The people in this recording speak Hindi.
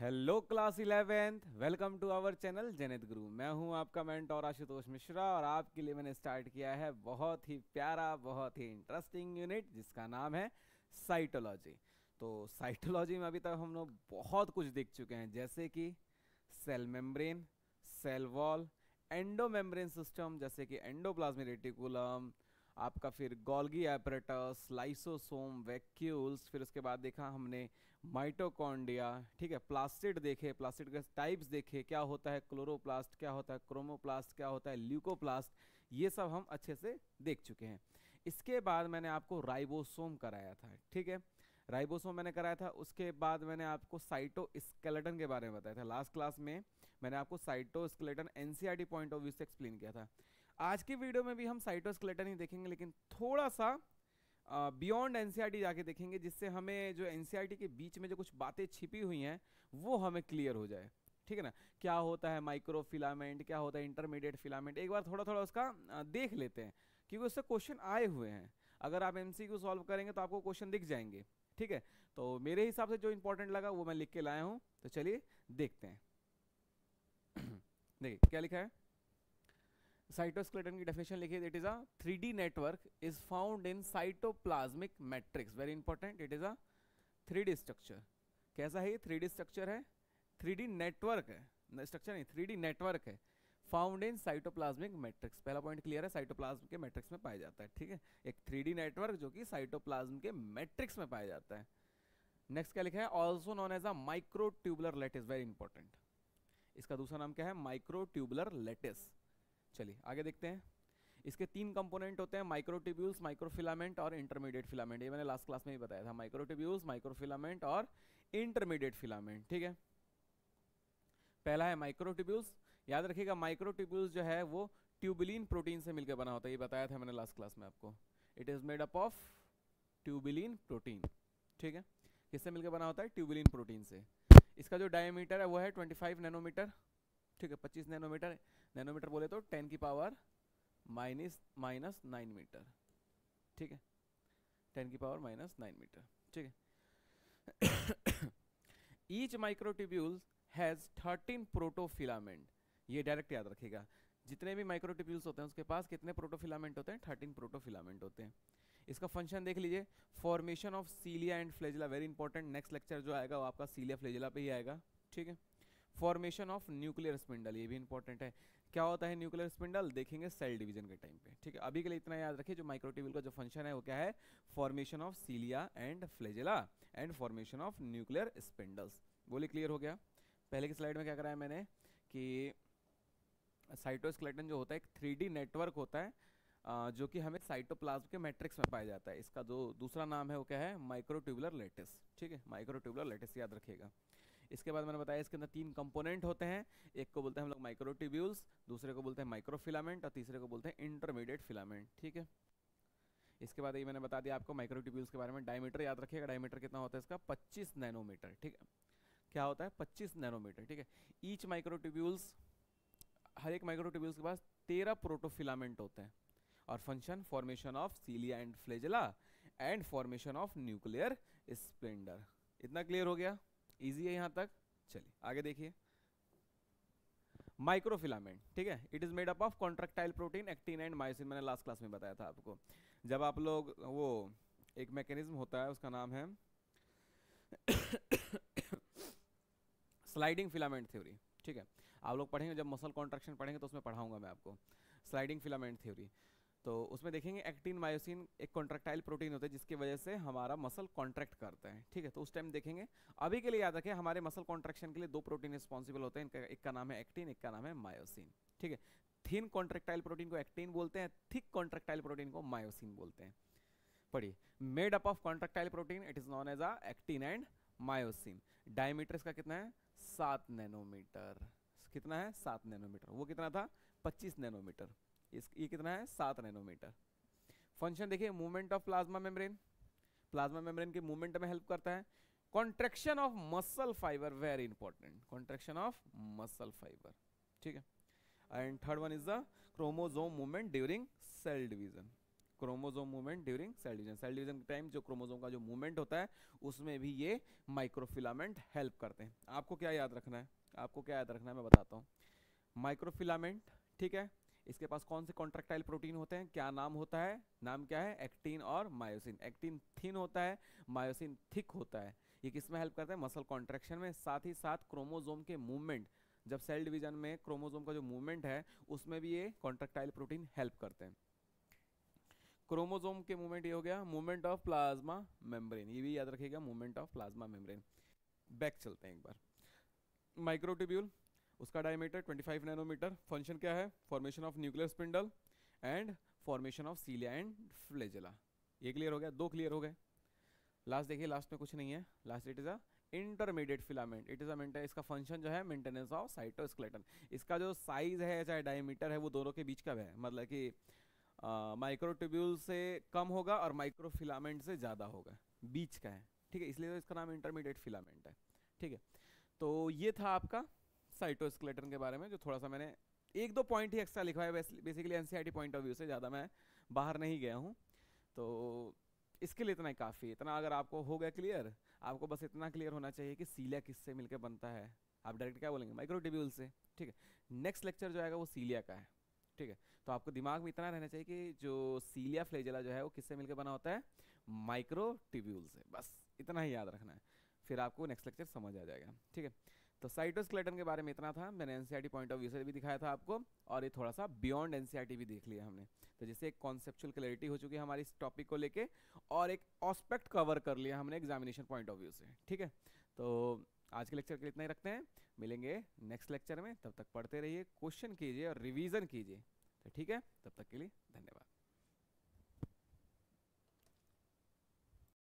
Hello class eleventh welcome to our channel Janit Guru मैं हूँ आपका मेंटोर आशुतोष मिश्रा और आपके लिए मैंने स्टार्ट किया है बहुत ही प्यारा, बहुत ही इंटरेस्टिंग यूनिट जिसका नाम है साइटोलॉजी तो साइटोलॉजी में अभी तक हम लोग बहुत कुछ देख चुके हैं, जैसे कि cell membrane cell wall endomembrane system जैसे कि एंडोप्लाज्मिक रेटिकुलम आपका फिर गोल्गी एपरेटस, लाइसोसोम, वैक्यूल्स, फिर उसके बाद देखा हमने माइटोकॉन्डिया ठीक है, प्लास्टिड देखे, प्लास्टिड के टाइप्स देखे, क्या होता है क्लोरोप्लास्ट, क्या होता है क्रोमोप्लास्ट, क्या होता है ल्यूकोप्लास्ट, ये सब हम अच्छे से देख चुके हैं। इसके बाद मैंने आपको राइबोसोम कराया था, ठीक है? राइबोसोम मैंने कराया था, उसके बाद मैंने आपको साइटो स्केलेटन के बारे में बताया था। लास्ट क्लास में मैंने आपको cytoskeleton NCERT point of view से एक्सप्लेन किया था। आज की वीडियो में भी हम साइटोस्केलेटन ही देखेंगे, लेकिन थोड़ा सा बियॉन्ड एनसीईआरटी e जाके देखेंगे, जिससे हमें जो एनसीईआरटी e के बीच में जो कुछ बातें छिपी हुई हैं, वो हमें क्लियर हो जाए। ठीक है ना? क्या होता है माइक्रो फिलामेंट क्या होता है इंटरमीडिएट फिलामेंट एक बार थोड़ा थोड़ा उसका देख लेते हैं, क्योंकि उससे क्वेश्चन आए हुए हैं। अगर आप एम सॉल्व करेंगे तो आपको क्वेश्चन दिख जाएँगे। ठीक है? तो मेरे हिसाब से जो इंपॉर्टेंट लगा, वो मैं लिख के लाया हूँ। तो चलिए, देखते हैं। देखिए, क्या लिखा है? साइटोस्केलेटन की डेफिनेशन लिखिए it is a 3D network is found in cytoplasmic matrix very important it is a 3D structure कैसा है ये 3D स्ट्रक्चर है? 3D नेटवर्क है. स्ट्रक्चर नहीं 3D नेटवर्क है. फाउंड इन साइटोप्लाज्मिक मैट्रिक्स पहला पॉइंट क्लियर है साइटोप्लाज्म के मैट्रिक्स में पाया जाता है, ठीक है? एक 3D नेटवर्क जो कि साइटोप्लाज्म के मैट्रिक्स में पाया जाता है. नेक्स्ट क्या लिखा है? Also known as a micro microtubular lattice very important इसका दूसरा नाम क्या है? माइक्रोट्यूबुलर लेटिस चलिए, आगे देखते हैं। इसके तीन कंपोनेंट होते हैं माइक्रोटिब्यूल्स माइक्रोफिलामेंट और इंटरमीडिएट फिलामेंट ये मैंने लास्ट क्लास में ही बताया था माइक्रोटिब्यूल्स माइक्रोफिलामेंट और इंटरमीडिएट फिलामेंट ठीक है? पहला है माइक्रोटिब्यूल्स याद रखिएगा माइक्रोटिब्यूल्स जो है, वो ट्यूबिलीन प्रोटीन से मिलकर बना होता है, ये बताया था मैंने लास्ट क्लास में आपको। It is made up of tubulin protein ठीक है? किससे मिलकर बना होता है? ट्यूबिलीन प्रोटीन से। इसका जो डायमीटर है, वो है 25 नैनोमीटर ठीक है? 25 नैनोमीटर नैनोमीटर बोले तो 10 की power minus minus nine metre ठीक है? 10 की पावर माइनस नाइन मीटर ठीक है? ईच माइक्रोटिब्यूल हैज़ 13 प्रोटोफिलामेंट ये डायरेक्ट याद रखिएगा। जितने भी माइक्रोटिब्यूल्स होते हैं उसके पास कितने प्रोटोफिलामेंट होते हैं? 13 प्रोटोफिलामेंट होते हैं। इसका फ़ंक्शन देख लीजिए। Formation of cilia and flagella very important next lecture जो आएगा वो आपका सीलिया फ्लेजिला पे ही आएगा। ठीक है? फॉर्मेशन ऑफ़ न्यूक्लियर स्पिंडल ये भी इंपॉर्टेंट है। क्या होता है न्यूक्लियर स्पिंडल देखेंगे सेल डिवीज़न के टाइम पे, ठीक है? अभी के लिए इतना याद रखिए, जो माइक्रोट्यूबुल का जो फ़ंक्शन है, वो क्या है? Formation of cilia and flagella and formation of nuclear spindles बोले क्लियर हो गया? पहले की स्लाइड में क्या कराया मैंने? कि साइटोस्केलेटन जो होता है, एक थ्री नेटवर्क होता है जो कि हमें साइटोप्लाज्म के मैट्रिक्स में पाया जाता है। इसका जो दूसरा नाम है, वो क्या है? माइक्रोट्यूबुलर लेटिस ठीक है? माइक्रोट्यूबुलर लेटिस याद रखिएगा। इसके बाद मैंने बताया इसके अंदर तीन कंपोनेंट होते हैं। एक को बोलते हैं हम लोग माइक्रोट्यूब्यूल्स दूसरे को बोलते हैं माइक्रोफिलामेंट और तीसरे को बोलते हैं इंटरमीडिएट फिलामेंट ठीक है? इसके बाद ये मैंने बता दिया आपको माइक्रोट्यूब्यूल्स के बारे में। डायमीटर याद रखिएगा डायमीटर कितना होता है इसका? 25 नैनोमीटर ठीक है? क्या होता है? 25 नैनोमीटर ठीक है? ईच माइक्रोट्यूब्यूल्स हर एक माइक्रोट्यूब्यूल्स के पास तेरह प्रोटोफिलामेंट होते हैं। और function formation of cilia and flagella and formation of nuclear spindle इतना क्लियर हो गया? इजी है यहाँ तक? चलिए, आगे देखिए। माइक्रोफिलामेंट ठीक है? It is made up of contractile protein actin and myosin मैंने लास्ट क्लास में बताया था आपको। जब आप लोग, वो एक मैकेनिज्म होता है, उसका नाम है स्लाइडिंग फिलामेंट थ्योरी ठीक है? आप लोग पढ़ेंगे, जब मसल कॉन्ट्रैक्शन पढ़ेंगे तो उसमें पढ़ाऊँगा मैं आपको। स्लाइडिंग फिलामेंट थ्योरी तो उसमें देखेंगे एक्टिन मायोसिन एक कॉन्ट्रेक्टाइल प्रोटीन होता है, जिसकी वजह से हमारा मसल कॉन्ट्रैक्ट करता है। ठीक है तो उस टाइम देखेंगे। अभी के लिए याद रखें, हमारे मसल कॉन्ट्रैक्शन के लिए दो प्रोटीन रिस्पॉन्सिबल होते हैं। इनका एक का नाम है एक्टिन एक का नाम है मायोसिन। ठीक है थिन कॉन्ट्रेक्टाइल प्रोटीन को एक्टिन बोलते हैं थिक कॉन्ट्रेक्टाइल प्रोटीन को मायोसिन बोलते हैं। पढ़िए made up of contractile protein it is known as a actin and myosin. Diameter इसका कितना है? सात नैनोमीटर कितना है? सात नैनोमीटर वो कितना था? पच्चीस नैनोमीटर इस, ये कितना है? सात नैनोमीटर फ़ंक्शन देखिए movement of plasma membrane plasma membrane के मूवमेंट में हेल्प करता है. Contraction of muscle fibre very important contraction of muscle fibre ठीक है? And third one is the chromosome movement during cell division chromosome movement during cell division cell division के टाइम जो क्रोमोजोम का जो मूवमेंट होता है, उसमें भी ये माइक्रोफिलामेंट हेल्प करते हैं. आपको क्या याद रखना है? आपको क्या याद रखना है? मैं बताता हूँ. माइक्रोफिलामेंट ठीक है? इसके पास कौन से कॉन्ट्रेक्टाइल प्रोटीन होते हैं? क्या नाम होता है? नाम क्या है? एक्टिन और मायोसिन एक्टिन थिन होता है मायोसिन थिक होता है। ये किसमें हेल्प करता है? मसल कॉन्ट्रेक्शन में। साथ ही साथ क्रोमोजोम के मूवमेंट जब सेल डिवीज़न में क्रोमोजोम का जो मूवमेंट है, उसमें भी ये कॉन्ट्रेक्टाइल प्रोटीन हेल्प करते हैं। क्रोमोजोम के मूवमेंट ये हो गया मूवमेंट ऑफ़ प्लाज्मा मेम्ब्रेन ये भी याद रखिएगा movement of plasma membrane back चलते हैं एक बार। माइक्रोट्यूब्यूल उसका डायमीटर 25 नैनोमीटर फ़ंक्शन क्या है? Formation of nuclear spindle and formation of cilia and flagella ये क्लियर हो गया? दो क्लियर हो गए। लास्ट देखिए लास्ट में कुछ नहीं है। Last it is a intermediate filament it is a इसका फ़ंक्शन जो है मेंटेनेंस ऑफ़ साइटोस्केलेटन इसका जो साइज़ है, चाहे डायमीटर है, वो दोनों के बीच का है। मतलब कि माइक्रोट्यूब्यूल से कम होगा और माइक्रोफिलामेंट से ज़्यादा होगा। बीच का है। ठीक है? इसलिए तो इसका नाम इंटरमीडिएट फिलामेंट है। ठीक है? तो ये था आपका साइटोस्केलेटन के बारे में, जो थोड़ा सा मैंने एक दो पॉइंट ही एक्स्ट्रा लिखा है basically NCERT point of view से, ज़्यादा मैं बाहर नहीं गया हूँ। तो इसके लिए इतना ही काफ़ी इतना अगर आपको हो गया क्लियर आपको बस इतना क्लियर होना चाहिए कि सीलिया किससे मिलकर बनता है। आप डायरेक्ट क्या बोलेंगे? माइक्रोटिब्यूल से। ठीक है? नेक्स्ट लेक्चर जो आएगा वो सीलिया का है। ठीक है? तो आपको दिमाग में इतना रहना चाहिए कि जो सीलिया फ्लेजला जो है, वो किससे मिलकर बना होता है? माइक्रोटिब्यूल से। बस, इतना ही याद रखना है। फिर आपको नेक्स्ट लेक्चर समझ आ जाएगा। ठीक है? तो साइटोस्केलेटन के बारे में इतना था, मैंने एनसीईआरटी पॉइंट ऑफ़ व्यू से भी दिखाया था आपको, और ये थोड़ा सा बियॉन्ड एनसीईआरटी भी देख लिया हमने। तो जैसे एक कॉन्सेप्चुअल क्लैरिटी हो चुकी है हमारी इस टॉपिक को लेके, और एक ऑस्पेक्ट कवर कर लिया हमने एग्जामिनेशन पॉइंट ऑफ़ व्यू से, ठीक है? तो आज के लेक्चर के लिए इतना ही रखते हैं, मिलेंगे नेक्स्ट लेक्चर में, तब तक पढ़ते रहिए क्वेश्चन कीजिए और रिविज़न कीजिए तो ठीक है? तब तक के लिए धन्यवाद।